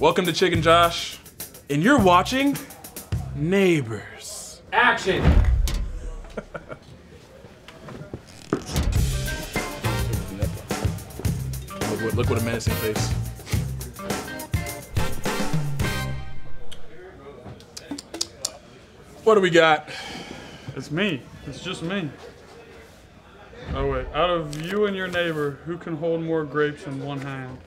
Welcome to Chig and Josh, and you're watching Neighbors. Action! Look, what- look what a menacing face. What do we got? It's me. It's just me. Oh wait, out of you and your neighbor, who can hold more grapes in one hand?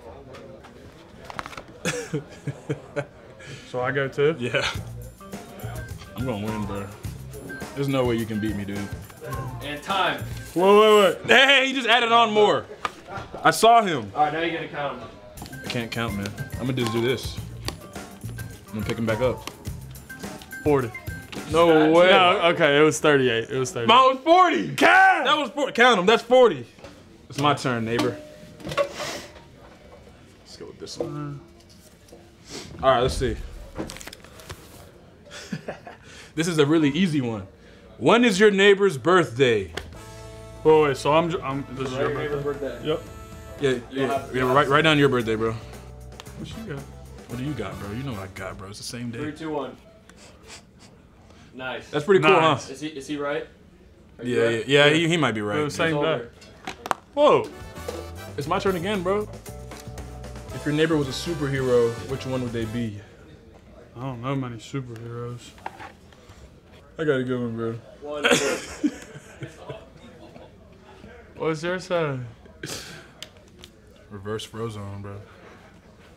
so I go too. Yeah. I'm gonna win, bro. There's no way you can beat me, dude. And time. Whoa, wait, wait. Hey, he just added on more. I saw him. All right, now you're gonna count them. I can't count, man. I'm gonna just do this. I'm gonna pick him back up. Forty. No way. No, okay, it was thirty-eight. It was thirty. Mine was 40. Count. That was 40. Count him. That's 40. It's my turn, neighbor. Let's go with this one. All right, let's see. this is a really easy one. When is your neighbor's birthday? Wait, wait. So I'm. ju- I'm this is your Your neighbor's birthday. birthday. Yep. Yeah, yeah, have- yeah you'll write, write down your birthday, bro. What you got? What do you got, bro? You know what I got, bro. It's the same day. Three, two, one. Nice. That's pretty cool, huh? Is he is he right? Yeah, right? yeah, yeah. He, he might be right. same It's day. Whoa. It's my turn again, bro. If your neighbor was a superhero, which one would they be? I don't know many superheroes. I got a good one, bro. One, two. What's your say? Reverse Frozone, bro.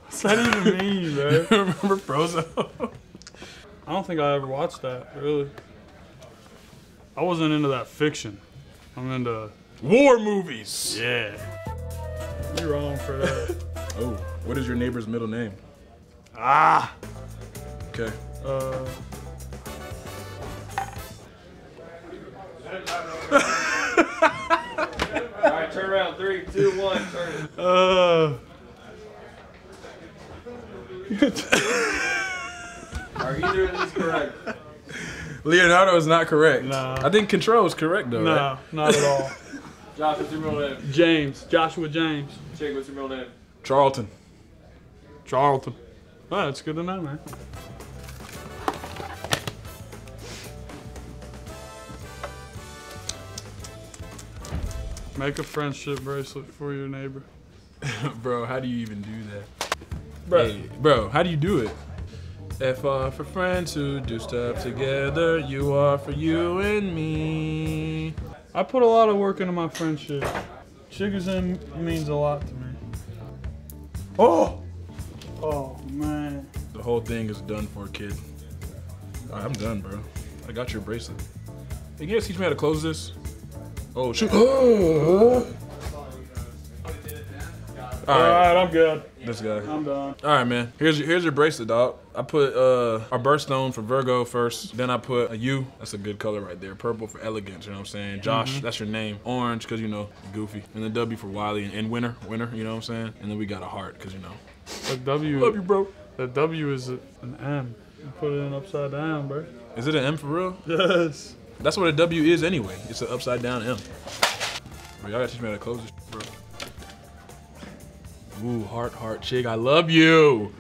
What's that even mean, bro? Remember Frozone? I don't think I ever watched that. Really. I wasn't into that fiction. I'm into. War movies. Yeah. You're wrong for that. Oh, what is your neighbor's middle name? ah. Okay. Uh. All right, turn around. Three, two, one. Turn. Uh. Are either of these correct? Leonardo is not correct. Nah. I think Control is correct though. No, right? not at all. Josh, what's your middle name? James, Joshua James, Chig, what's your real name? Charlton. Charlton. Oh, that's good to know, man. Make a friendship bracelet for your neighbor. bro, how do you even do that? Bro. Hey, bro, how do you do it? F are for friends who do stuff together. You are for you and me. I put a lot of work into my friendship. Chigoziem means a lot to me. Oh! Oh man. The whole thing is done for, kid. All right, I'm done, bro. I got your bracelet. Hey, you guys teach me how to close this? Oh, shoot. All All right, right, I'm good. this guy. I'm done. All right, man. Here's your, here's your bracelet, dog. I put uh our birthstone for Virgo first. Then I put a U. That's a good color right there. Purple for elegance. You know what I'm saying? Josh, that's your name. Orange, cause you know goofy. And the W for Whyle and, and winner, winner. You know what I'm saying? And then we got a heart, cause you know. That W. Love you, bro. That W is an M. You put it in upside down, bro. Is it an M for real? Yes. That's what a W is anyway. It's an upside down M. Bro, y'all gotta teach me how to close this, bro. Ooh, heart, heart, Chig. I love you.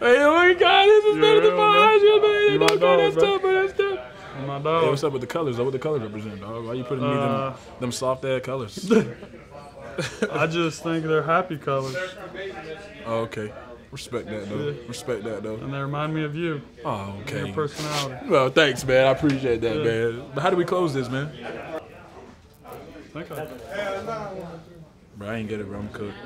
Hey, oh my God, this is You better than my bro? eyes. You know, You my okay, dog, that's bro. tough, bro. That's tough. And my Hey, what's up with the colors? Though? What the colors represent, dog? Why you putting me Uh, them, them soft ass colors? I just think they're happy colors, oh, okay. Respect that though. Respect that though. and they remind me of you, Oh, okay. your personality. Well, thanks, man. I appreciate that, Yeah. man. But how do we close this, man? I think I, Bro, I ain't get it, bro. I'm cooked.